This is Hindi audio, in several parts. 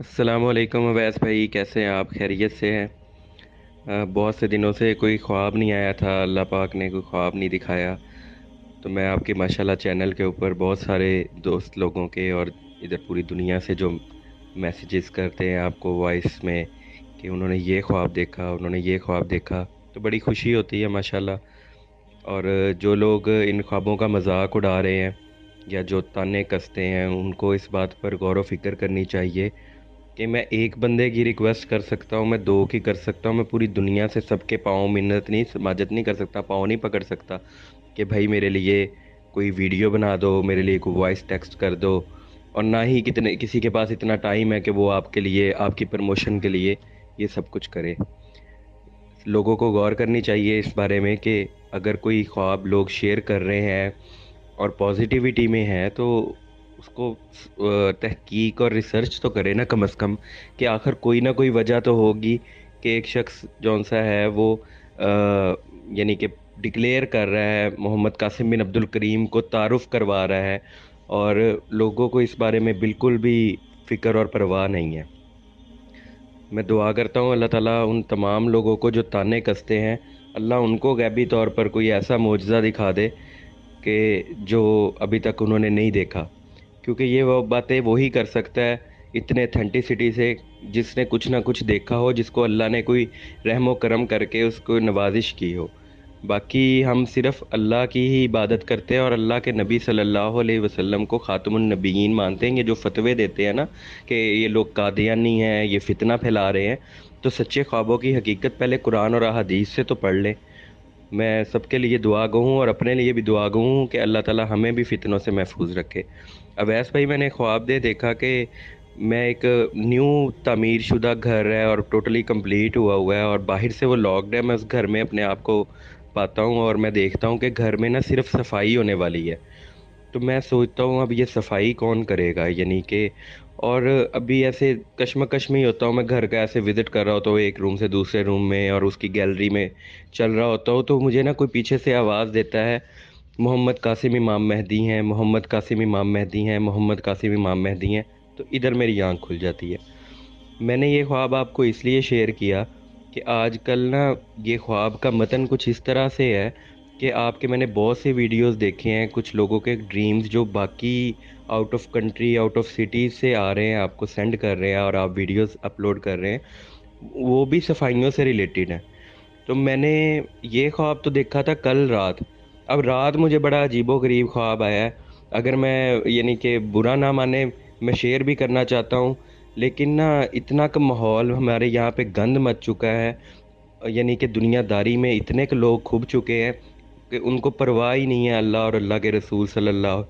असलकम अवैस भाई। कैसे हैं आप? खैरियत से हैं। बहुत से दिनों से कोई ख्वाब नहीं आया था। अल्लाह पाक ने कोई ख्वाब नहीं दिखाया। तो मैं आपके माशाल्लाह चैनल के ऊपर बहुत सारे दोस्त लोगों के और इधर पूरी दुनिया से जो मैसेजेस करते हैं आपको वॉइस में कि उन्होंने ये ख्वाब देखा, उन्होंने ये ख्वाब देखा तो बड़ी खुशी होती है माशाल्लाह। और जो लोग इन ख्वाबों का मज़ाक उड़ा रहे हैं या जो ताने कसते हैं, उनको इस बात पर गौर व फ़िक्र करनी चाहिए कि मैं एक बंदे की रिक्वेस्ट कर सकता हूँ, मैं दो की कर सकता हूँ, मैं पूरी दुनिया से सबके पाँव मिन्नत नहीं, समाजत नहीं कर सकता, पाँव नहीं पकड़ सकता कि भाई मेरे लिए कोई वीडियो बना दो, मेरे लिए कोई वॉइस टेक्स्ट कर दो और ना ही कितने, किसी के पास इतना टाइम है कि वो आपके लिए, आपकी प्रमोशन के लिए ये सब कुछ करे। लोगों को गौर करनी चाहिए इस बारे में कि अगर कोई ख्वाब लोग शेयर कर रहे हैं और पॉजिटिविटी में है तो उसको तहकीक और रिसर्च तो करे ना कम अज़ कम कि आखिर कोई ना कोई वजह तो होगी कि एक शख्स जौन सा है वो यानी कि डिक्लेयर कर रहा है, मोहम्मद कासिम बिन अब्दुल करीम को तारुफ़ करवा रहा है और लोगों को इस बारे में बिल्कुल भी फ़िक्र और परवाह नहीं है। मैं दुआ करता हूँ, अल्लाह ताला उन तमाम लोगों को जो ताने कसते हैं, अल्लाह उनको गैबी तौर पर कोई ऐसा मुआजा दिखा दे कि जो अभी तक उन्होंने नहीं देखा। क्योंकि ये वो बातें वही कर सकता है इतने अथेंटिसिटी से जिसने कुछ ना कुछ देखा हो, जिसको अल्लाह ने कोई रहम करम करके उसको नवाजिश की हो। बाकी हम सिर्फ़ अल्लाह की ही इबादत करते हैं और अल्लाह के नबी सल्लल्लाहु अलैहि वसल्लम को ख़ातमुन्नबीयीन मानते हैं। ये जो फतवे देते हैं ना कि ये लोग कादियानी हैं, ये फितना फैला रहे हैं तो सच्चे ख्वाबों की हकीकत पहले कुरान और अहादीस से तो पढ़ लें। मैं सबके लिए दुआ गो हूँ और अपने लिए भी दुआ गो हूँ कि अल्लाह ताला हमें भी फितनों से महफूज रखे। अवैस भाई, मैंने ख्वाब दे देखा कि मैं एक न्यू तमीर शुदा घर है और टोटली कंप्लीट हुआ हुआ है और बाहर से वो लॉकड है। मैं उस घर में अपने आप को पाता हूँ और मैं देखता हूँ कि घर में ना सिर्फ़ सफ़ाई होने वाली है। तो मैं सोचता हूँ, अब ये सफ़ाई कौन करेगा? यानी कि, और अभी ऐसे कश्मकश में ही होता हूँ, मैं घर का ऐसे विज़िट कर रहा होता हूँ, एक रूम से दूसरे रूम में और उसकी गैलरी में चल रहा होता हूँ तो मुझे ना कोई पीछे से आवाज़ देता है, मोहम्मद कासिम इमाम मेहदी हैं, मोहम्मद कासिम इमाम मेहदी हैं, मोहम्मद कासिम इमाम मेहदी हैं तो इधर मेरी आँख खुल जाती है। मैंने ये ख्वाब आपको इसलिए शेयर किया कि आजकल ना ये ख्वाब का मतन कुछ इस तरह से है कि आपके मैंने बहुत से वीडियोस देखे हैं, कुछ लोगों के ड्रीम्स जो बाकी out of country out of city से आ रहे हैं, आपको सेंड कर रहे हैं और आप वीडियोस अपलोड कर रहे हैं, वो भी सफाइयों से रिलेटेड हैं। तो मैंने ये ख्वाब तो देखा था कल रात। अब रात मुझे बड़ा अजीबो गरीब ख्वाब आया है। अगर मैं, यानी कि बुरा ना माने, मैं शेयर भी करना चाहता हूँ, लेकिन ना इतना का माहौल हमारे यहाँ पे गंद मच चुका है, यानी कि दुनियादारी में इतने के लोग खुब चुके हैं कि उनको परवाह ही नहीं है अल्लाह और अल्लाह के रसूल सल्लल्लाहु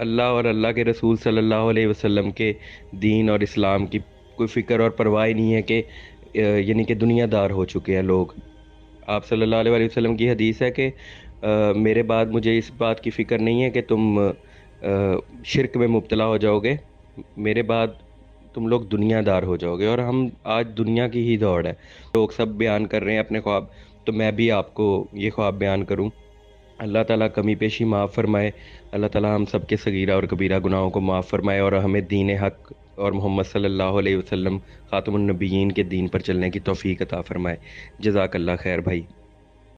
अल्लाह और अल्लाह के रसूल सल्लल्लाहु अलैहि वसल्लम के दीन और इस्लाम की कोई फ़िक्र और परवाह ही नहीं है कि यानी कि दुनियादार हो चुके हैं लोग। आप सल्लल्लाहु अलैहि वसल्लम की हदीस है कि मेरे बाद मुझे इस बात की फ़िक्र नहीं है कि तुम शिरक में मुबतला हो जाओगे। मेरे बाद तुम लोग दुनियादार हो जाओगे और हम आज दुनिया की ही दौड़ है। लोग सब बयान कर रहे हैं अपने ख्वाब तो मैं भी आपको ये ख्वाब बयान करूँ। अल्लाह ताला कमी पेशी माफ़ फरमाए। अल्लाह ताला हम सब के सगीरा और कबीरा गुनाहों को माफ़ फरमाए और हमें दीन हक और मोहम्मद सल्लल्लाहु अलैहि वसल्लम ख़ातमुन्नबीयीन के दीन पर चलने की तोफ़ी अता फ़रमाए। जज़ाकल्ला खैर भाई।